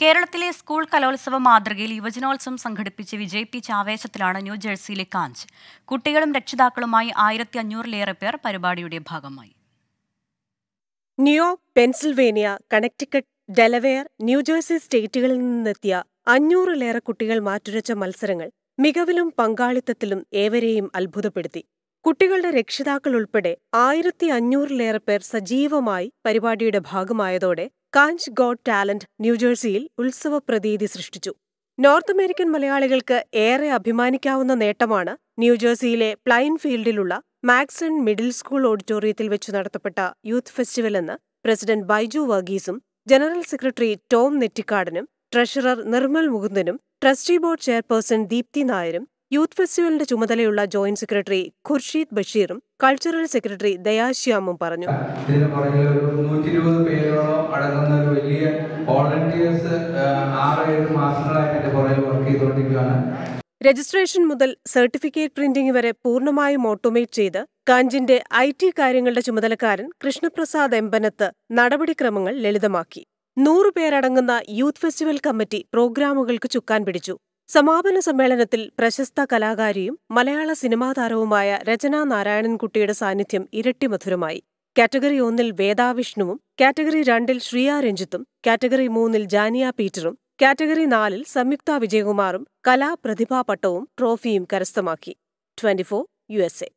കേരളത്തിലെ സ്കൂൾ കലോത്സവ മാതൃകയിൽ യുവജനോത്സവം സംഘടിപ്പിച്ച് വിജയിപ്പിച്ച ആവേശത്തിലാണ് ന്യൂജേഴ്സിയിലെ കാഞ്ച്. കുട്ടികളും രക്ഷിതാക്കളുമായി ആയിരത്തി അഞ്ഞൂറിലേറെ പേർ പരിപാടിയുടെ ഭാഗമായി. New York Pennsylvania Connecticut Delaware New Jersey സ്റ്റേറ്റുകളിൽ നിന്നെത്തിയ അഞ്ഞൂറിലേറെ കുട്ടികൾ മാറ്റുരച്ച മത്സരങ്ങൾ മികവിലും പങ്കാളിത്തത്തിലും ഏവരെയും അത്ഭുതപ്പെടുത്തി. കുട്ടികളുടെ രക്ഷിതാക്കൾ ഉൾപ്പെടെ ആയിരത്തി അഞ്ഞൂറിലേറെ പേർ സജീവമായി പരിപാടിയുടെ ഭാഗമായതോടെ കാഞ്ച് ഗോഡ് ടാലന്റ് ന്യൂജേഴ്സിയിൽ ഉത്സവ പ്രതീതി സൃഷ്ടിച്ചു. നോർത്ത് അമേരിക്കൻ മലയാളികൾക്ക് ഏറെ അഭിമാനിക്കാവുന്ന നേട്ടമാണ് ന്യൂജേഴ്സിയിലെ പ്ലൈൻ ഫീൽഡിലുള്ള മാക്സൺ മിഡിൽ സ്കൂൾ ഓഡിറ്റോറിയത്തിൽ വെച്ച് നടത്തപ്പെട്ട യൂത്ത് ഫെസ്റ്റിവൽ എന്ന് പ്രസിഡന്റ് ബൈജു വർഗീസും ജനറൽ സെക്രട്ടറി ടോം നെറ്റിക്കാടനും ട്രഷറർ നിർമ്മൽ മുകുന്ദനും ട്രസ്റ്റി ബോർഡ് ചെയർപേഴ്സൺ ദീപ്തി നായരും യൂത്ത് ഫെസ്റ്റിവലിന്റെ ചുമതലയുള്ള ജോയിന്റ് സെക്രട്ടറി ഖുർഷീദ് ബഷീറും കൾച്ചറൽ സെക്രട്ടറി ദയാശ്യാമും പറഞ്ഞു. ഇതിന് പുറകിൽ ഒരു നൂറ്റി ഇരുപത് പേരോളം അടങ്ങുന്ന ഒരു വലിയ വോളണ്ടിയേഴ്സ് ആറ് ഏഴ് മാസങ്ങളായിട്ട് എന്റെ പുറകിൽ വർക്ക് ചെയ്തുകൊണ്ടിരിക്കുകയാണ്. രജിസ്ട്രേഷൻ മുതൽ സർട്ടിഫിക്കറ്റ് പ്രിന്റിംഗ് വരെ പൂർണമായും ഓട്ടോമേറ്റ് ചെയ്ത് കാഞ്ചിന്റെ ഐ ടി കാര്യങ്ങളുടെ ചുമതലക്കാരൻ കൃഷ്ണപ്രസാദ് എമ്പനത്ത് നടപടിക്രമങ്ങൾ ലളിതമാക്കി. നൂറുപേരടങ്ങുന്ന യൂത്ത് ഫെസ്റ്റിവൽ കമ്മിറ്റി പ്രോഗ്രാമുകൾക്ക് ചുക്കാൻ പിടിച്ചു. സമാപന സമ്മേളനത്തിൽ പ്രശസ്ത കലാകാരിയും മലയാള സിനിമാ താരവുമായ രചന നാരായണൻകുട്ടിയുടെ സാന്നിധ്യം ഇരട്ടി മധുരമായി. കാറ്റഗറി ഒന്നിൽ വേദാവിഷ്ണുവും കാറ്റഗറി രണ്ടിൽ ശ്രീയ രഞ്ജിത്തും കാറ്റഗറി മൂന്നിൽ ജാനിയ പീറ്ററും കാറ്റഗറി നാലിൽ സംയുക്ത വിജയകുമാറും കലാപ്രതിഭാ പട്ടവും ട്രോഫിയും കരസ്ഥമാക്കി. Twenty four U S A.